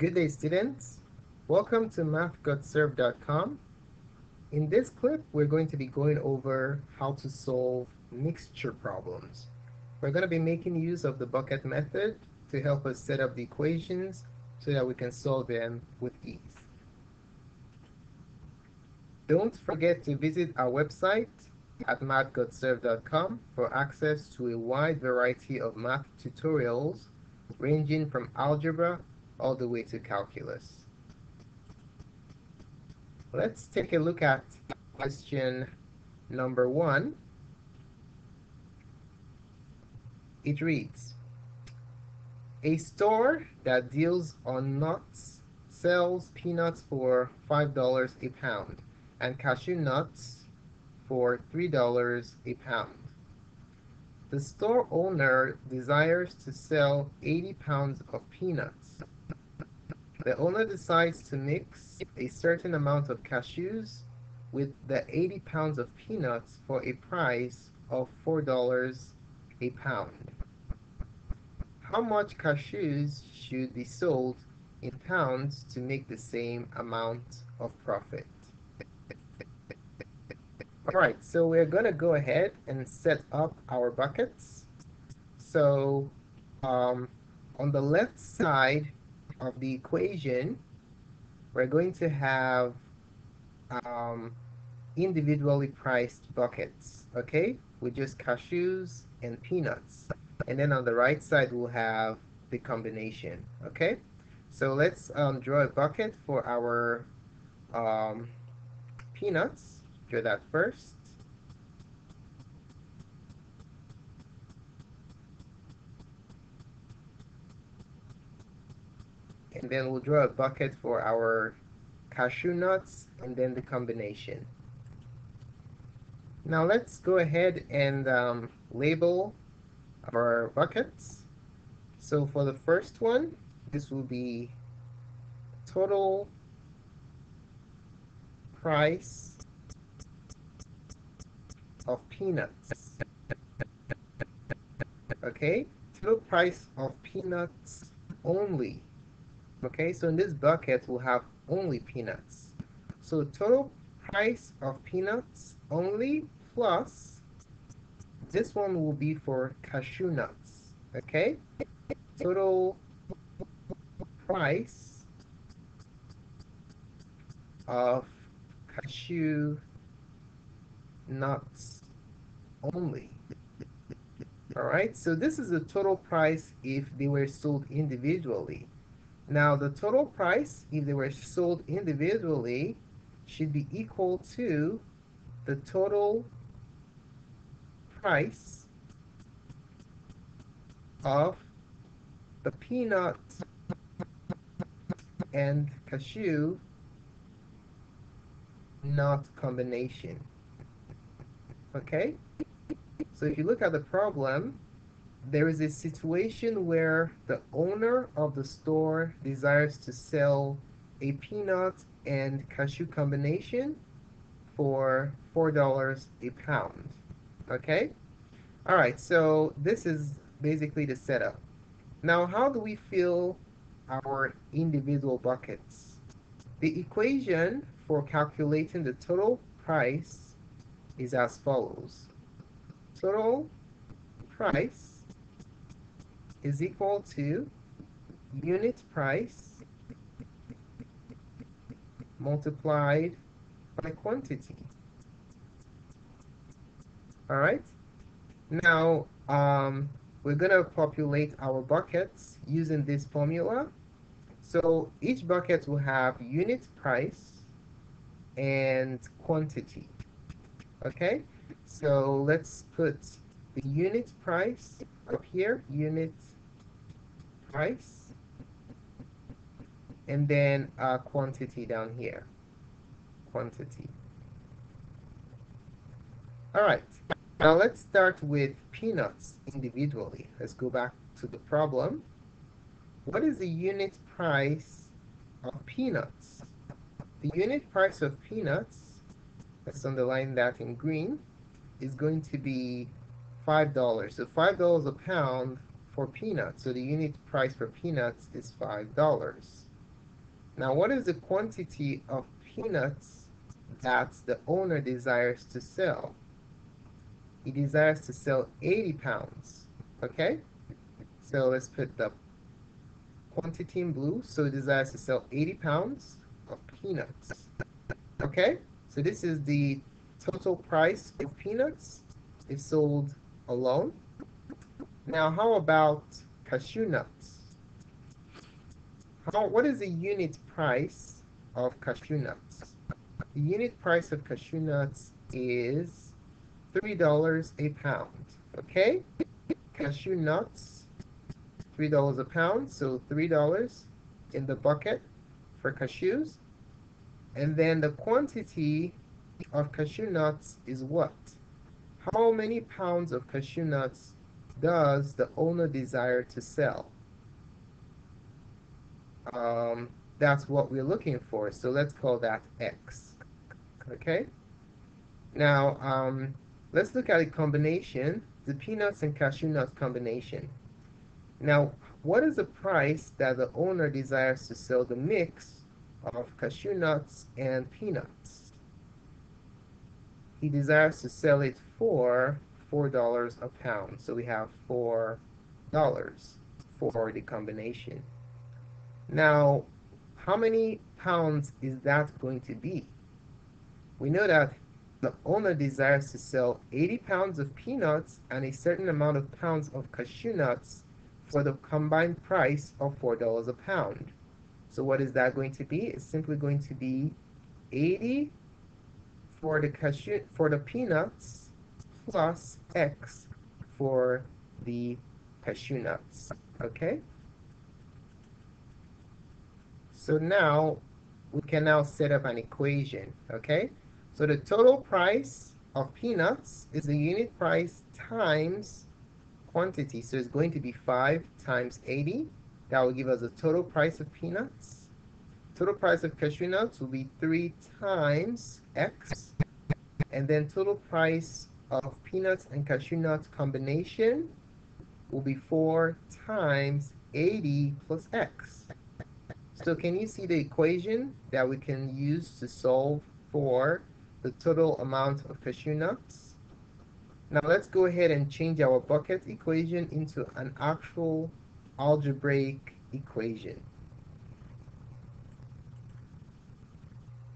Good day students. Welcome to mathgotserved.com. In this clip, we're going to be going over how to solve mixture problems. We're going to be making use of the bucket method to help us set up the equations so that we can solve them with ease. Don't forget to visit our website at mathgotserved.com for access to a wide variety of math tutorials ranging from algebra all the way to calculus. Let's take a look at question number one. It reads, a store that deals on nuts sells peanuts for $5 a pound and cashew nuts for $3 a pound. The store owner desires to sell 80 pounds of peanuts. The owner decides to mix a certain amount of cashews with the 80 pounds of peanuts for a price of $4 a pound. How much cashews should be sold in pounds to make the same amount of profit? Alright, so we're going to go ahead and set up our buckets. So um, on the left side of the equation, we're going to have um, individually priced buckets, okay, with just cashews and peanuts. And then on the right side, we'll have the combination, okay? So let's um, draw a bucket for our um, peanuts. Draw that first. And then we'll draw a bucket for our cashew nuts and then the combination. Now let's go ahead and um, label our buckets. So for the first one, this will be total price of peanuts. Okay, total price of peanuts only. Okay, so in this bucket we'll have only peanuts. So total price of peanuts only plus this one will be for cashew nuts. Okay, total price of cashew nuts only. Alright, so this is the total price if they were sold individually. Now the total price, if they were sold individually, should be equal to the total price of the peanut and cashew nut combination. Okay? So if you look at the problem, there is a situation where the owner of the store desires to sell a peanut and cashew combination for $4 a pound. Okay? Alright, so this is basically the setup. Now, how do we fill our individual buckets? The equation for calculating the total price is as follows. Total price is equal to unit price multiplied by quantity. All right. Now, um, we're going to populate our buckets using this formula. So each bucket will have unit price and quantity. Okay. So let's put the unit price up here, unit price and then a quantity down here. Quantity. All right. Now let's start with peanuts individually. Let's go back to the problem. What is the unit price of peanuts? The unit price of peanuts let's underline that in green is going to be five dollars so five dollars a pound for peanuts. So the unit price for peanuts is $5. Now, what is the quantity of peanuts that the owner desires to sell? He desires to sell 80 pounds. Okay? So let's put the quantity in blue. So he desires to sell 80 pounds of peanuts. Okay? So this is the total price of peanuts if sold alone. Now, how about cashew nuts? How, what is the unit price of cashew nuts? The unit price of cashew nuts is $3 a pound. Okay? Cashew nuts, $3 a pound, so $3 in the bucket for cashews. And then the quantity of cashew nuts is what? How many pounds of cashew nuts does the owner desire to sell? Um, that's what we're looking for. So let's call that X. Okay? Now, um, let's look at a combination, the peanuts and cashew nuts combination. Now, what is the price that the owner desires to sell the mix of cashew nuts and peanuts? He desires to sell it for $4 a pound. So we have $4 for the combination. Now, how many pounds is that going to be? We know that the owner desires to sell 80 pounds of peanuts and a certain amount of pounds of cashew nuts for the combined price of $4 a pound. So what is that going to be? It's simply going to be 80 for the cashew for the peanuts plus X for the cashew nuts. Okay? So now we can now set up an equation. Okay? So the total price of peanuts is the unit price times quantity. So it's going to be 5 times 80. That will give us the total price of peanuts. Total price of cashew nuts will be 3 times X. And then total price of peanuts and cashew nuts combination will be 4 times 80 plus X. So can you see the equation that we can use to solve for the total amount of cashew nuts. Now let's go ahead and change our bucket equation into an actual algebraic equation.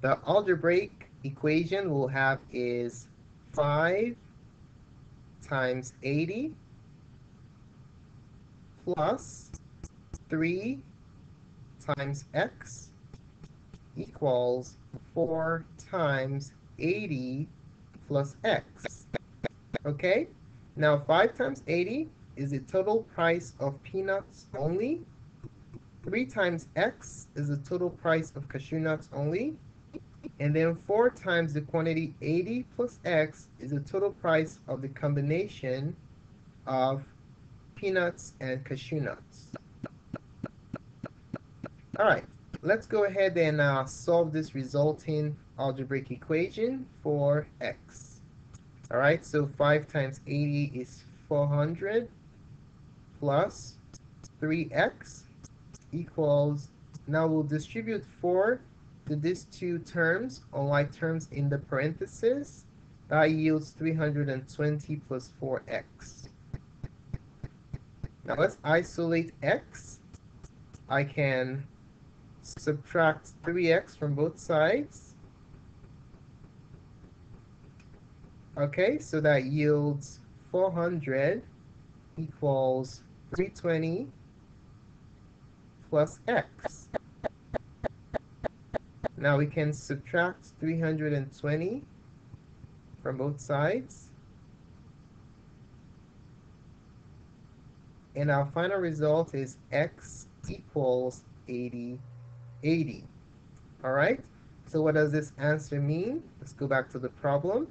The algebraic equation we'll have is 5 times 80 plus 3 times x equals 4 times 80 plus x. Okay? Now 5 times 80 is the total price of peanuts only. 3 times x is the total price of cashew nuts only. And then 4 times the quantity 80 plus x is the total price of the combination of peanuts and cashew nuts. Alright, let's go ahead and uh, solve this resulting algebraic equation for x. All right, so 5 times 80 is 400 plus 3x equals, now we'll distribute 4 to these two terms, unlike terms in the parentheses. That yields 320 plus 4x. Now let's isolate x. I can subtract 3x from both sides. Okay, so that yields 400 equals 320 plus x. Now we can subtract 320 from both sides. And our final result is x equals 80, 80. All right, so what does this answer mean? Let's go back to the problem.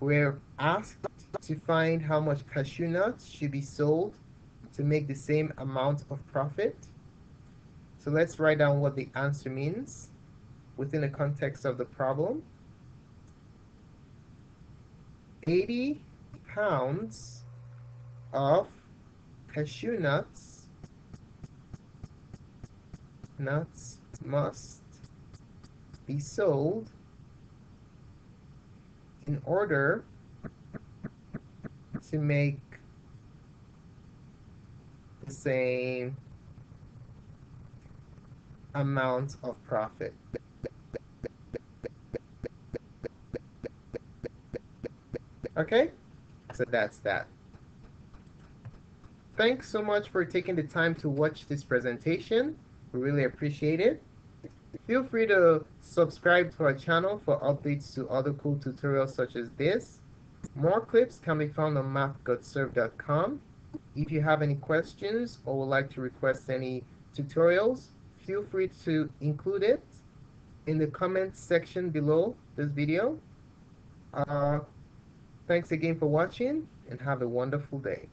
We're asked to find how much cashew nuts should be sold to make the same amount of profit. So let's write down what the answer means within the context of the problem. 80 pounds of cashew nuts nuts must be sold in order to make the same amount of profit. Okay, so that's that. Thanks so much for taking the time to watch this presentation. We really appreciate it. Feel free to subscribe to our channel for updates to other cool tutorials such as this. More clips can be found on mathgotserved.com. If you have any questions or would like to request any tutorials, feel free to include it in the comments section below this video. Uh, thanks again for watching and have a wonderful day.